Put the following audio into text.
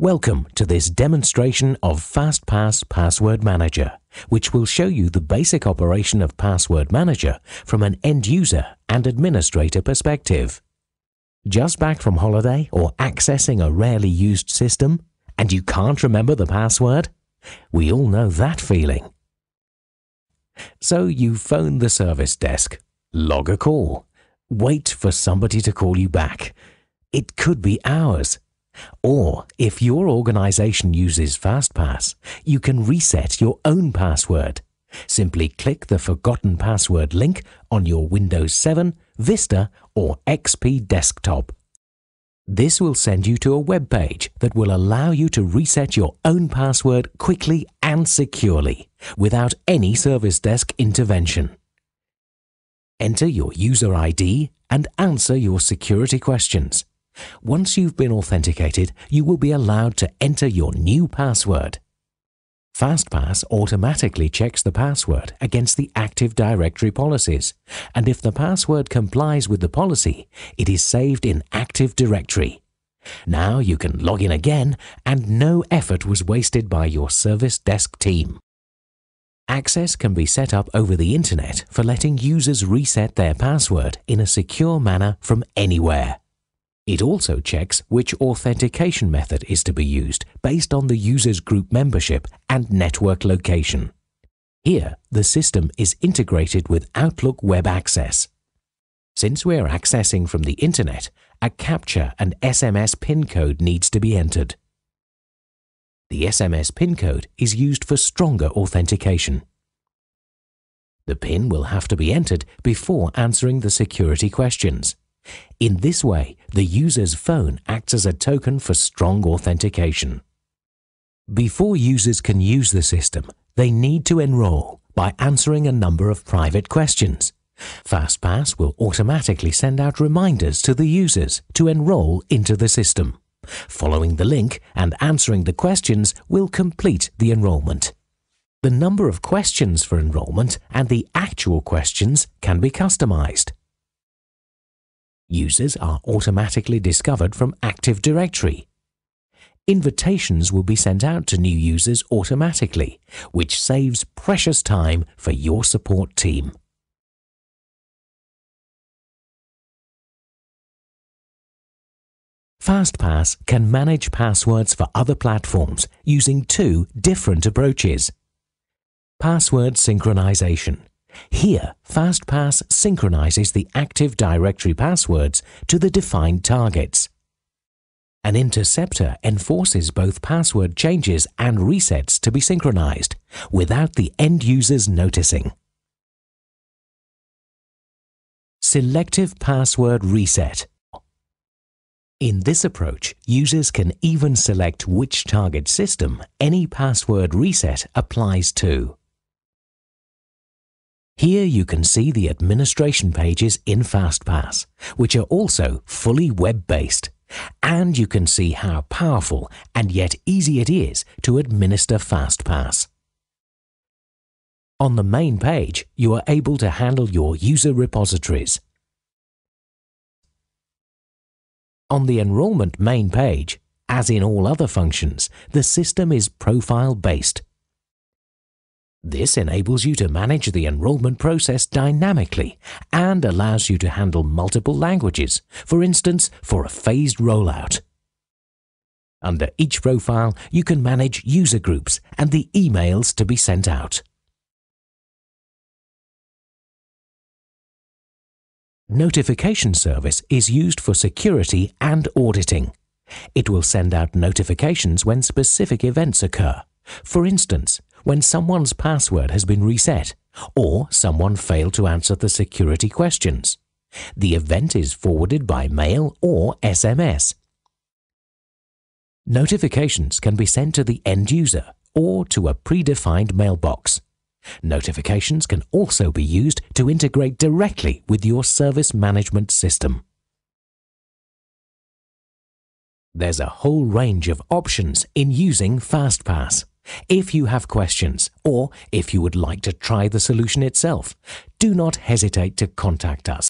Welcome to this demonstration of FastPass Password Manager, which will show you the basic operation of Password Manager from an end user and administrator perspective. Just back from holiday or accessing a rarely used system and you can't remember the password? We all know that feeling. So you phone the service desk, log a call, wait for somebody to call you back. It could be hours or if your organization uses FastPass, you can reset your own password. Simply click the Forgotten Password link on your Windows 7, Vista, or XP desktop. This will send you to a web page that will allow you to reset your own password quickly and securely without any service desk intervention. Enter your user ID and answer your security questions. Once you've been authenticated, you will be allowed to enter your new password. FastPass automatically checks the password against the Active Directory policies, and if the password complies with the policy, it is saved in Active Directory. Now you can log in again and no effort was wasted by your service desk team. Access can be set up over the internet for letting users reset their password in a secure manner from anywhere. It also checks which authentication method is to be used based on the user's group membership and network location. Here, the system is integrated with Outlook Web Access. Since we're accessing from the Internet, a CAPTCHA and SMS PIN code needs to be entered. The SMS PIN code is used for stronger authentication. The PIN will have to be entered before answering the security questions. In this way, the user's phone acts as a token for strong authentication. Before users can use the system, they need to enroll by answering a number of private questions. FastPass will automatically send out reminders to the users to enroll into the system. Following the link and answering the questions will complete the enrollment. The number of questions for enrollment and the actual questions can be customized. Users are automatically discovered from Active Directory. Invitations will be sent out to new users automatically, which saves precious time for your support team. FastPass can manage passwords for other platforms using two different approaches. Password synchronization here, FastPass synchronizes the Active Directory passwords to the defined targets. An interceptor enforces both password changes and resets to be synchronized without the end users noticing. Selective Password Reset In this approach, users can even select which target system any password reset applies to. Here you can see the administration pages in FastPass, which are also fully web-based. And you can see how powerful and yet easy it is to administer FastPass. On the main page, you are able to handle your user repositories. On the enrollment main page, as in all other functions, the system is profile-based this enables you to manage the enrollment process dynamically and allows you to handle multiple languages, for instance, for a phased rollout. Under each profile, you can manage user groups and the emails to be sent out. Notification service is used for security and auditing. It will send out notifications when specific events occur. For instance, when someone's password has been reset or someone failed to answer the security questions. The event is forwarded by mail or SMS. Notifications can be sent to the end user or to a predefined mailbox. Notifications can also be used to integrate directly with your service management system. There's a whole range of options in using FastPass. If you have questions or if you would like to try the solution itself, do not hesitate to contact us.